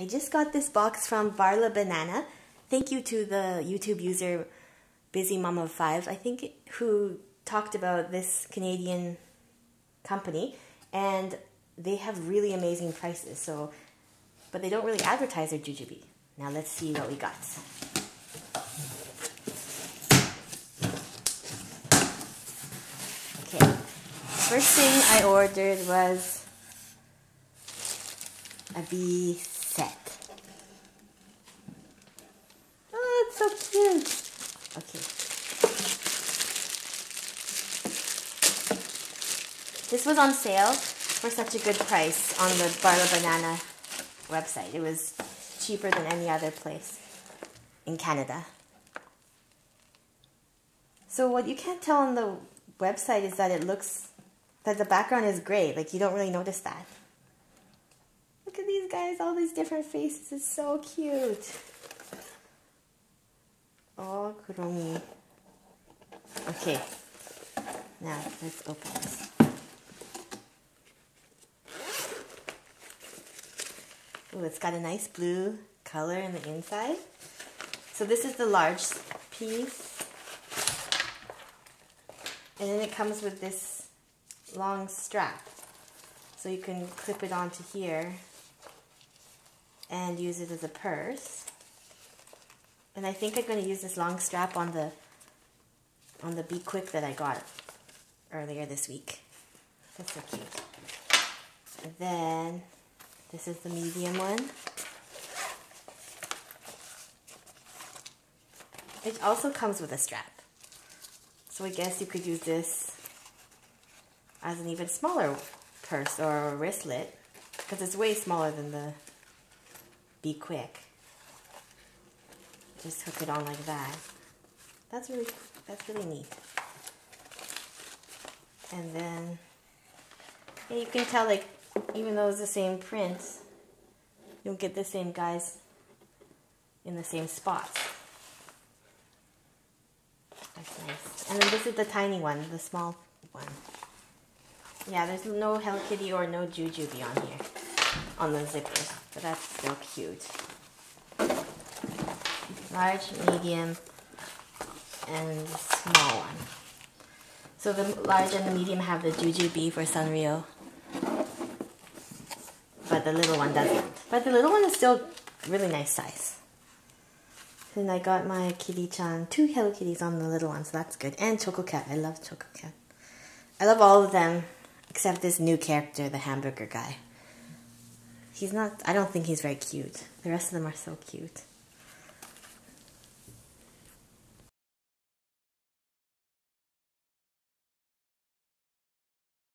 I just got this box from Barla Banana. Thank you to the YouTube user Busy of Five, I think, who talked about this Canadian company, and they have really amazing prices. So, but they don't really advertise their jujube. Now let's see what we got. Okay, first thing I ordered was a bee cute. Okay. This was on sale for such a good price on the Barla Banana website. It was cheaper than any other place in Canada. So what you can't tell on the website is that it looks that the background is gray. Like you don't really notice that. Look at these guys, all these different faces. It's so cute. Oh, Kuromi. Okay. Now, let's open this. Oh, it's got a nice blue color in the inside. So this is the large piece. And then it comes with this long strap. So you can clip it onto here and use it as a purse. And I think I'm going to use this long strap on the on the Be Quick that I got earlier this week. That's so cute. And then this is the medium one. It also comes with a strap. So I guess you could use this as an even smaller purse or wristlet because it's way smaller than the Be Quick. Just hook it on like that. That's really that's really neat. And then and you can tell like even though it's the same print, you don't get the same guys in the same spots. That's nice. And then this is the tiny one, the small one. Yeah, there's no Hello Kitty or no Jujube on here, on the zippers, but that's still cute. Large, medium, and small one. So the large and the medium have the Jujube for Sanrio, but the little one doesn't. But the little one is still really nice size. And I got my kitty-chan, two Hello Kitties on the little one, so that's good. And Choco Cat, I love Choco Cat. I love all of them, except this new character, the hamburger guy. He's not, I don't think he's very cute. The rest of them are so cute.